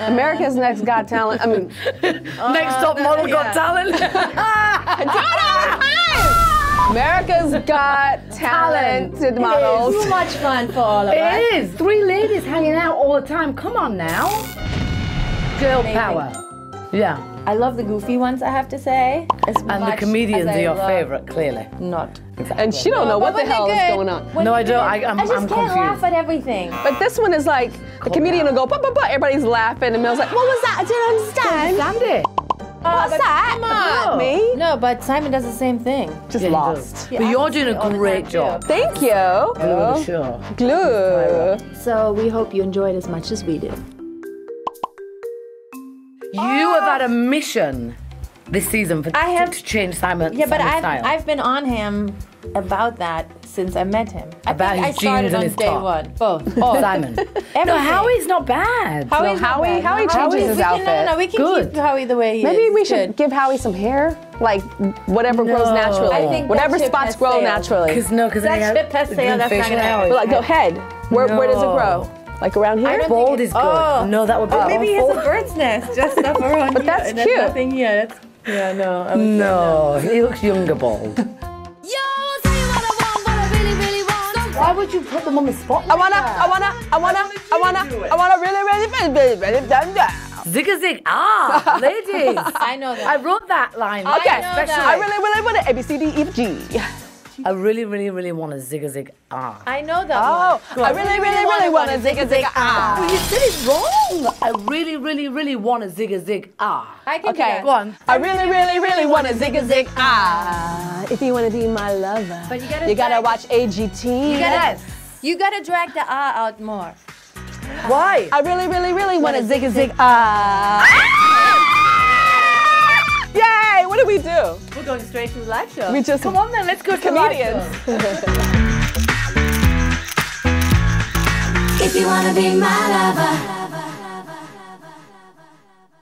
America's Next Got Talent. I mean, Next top uh, model got talent. America's Got Talented Models. Too much fun for all of us. it is. Three ladies hanging out all the time. Come on now. Girl power. Yeah. I love the goofy ones, I have to say. As And the comedians as are your favourite, clearly. Not. Exactly. And she don't know what the hell they're is going on. when No, I don't. I- I'm- I just I'm can't confused. laugh at everything. But this one is like the comedian will go, but but but everybody's laughing, and Mel's like, what was that? I didn't understand. Stand it. Uh, What's but that? on. Not me. No, but Simon does the same thing. Just Yeah, lost. do. But you're doing a great job. too. Thank you. Sure. Glue. So we hope you enjoyed as much as we did. You have had a oh. mission this season for I have- to change Simon. Yeah, but Simon's I've, style. I've been on him about that since I met him. I About think I his started jeans and on his day top. one. Both. All. Simon. no, Howie's not bad. No, Howie's not Howie- bad. Howie No, changes we his can- outfit. No, no, we can Good. keep Howie the way he Maybe is. we should Good. give Howie some hair, like whatever grows naturally. I think whatever that ship spots has grow sailed. naturally. Because no, because That ship has sailed, that's not gonna happen. But like, go head. Where, where does it No. grow? Like around here? don't Bald think it- is good. Oh. No, that would be Oh, maybe it's a bird's nest just up around But that's here. and there's cute. nothing here. That's, yeah, no. I would say No, he looks younger bald. Yo, I'll tell you what I want, what I really, really want. Why would you put them on the spot? I wanna, I wanna, I wanna, I wanna, I wanna really, really, really, really, really, done that. Zig a zig. Ah, ladies. I know that. I wrote that line. Okay, know especially. that. I really, really want it. A B C D E F G. I really, really, really want a zig a zig. Ah. I know that Oh, one. I really, really, really want a zig a zig ah. Well, you said it wrong. I really, really, really want a zig a zig. Ah. I can do Okay, that. Go on. I really, really, really want a zig a zig ah. If you wanna be my lover, But you gotta you gotta watch AGT. You gotta, you gotta drag the ah out more. Why? I really, really, really want a zig a zig ah. We do? We're going straight to the live show. We just Come on then, let's go to comedians. If you wanna be my lover,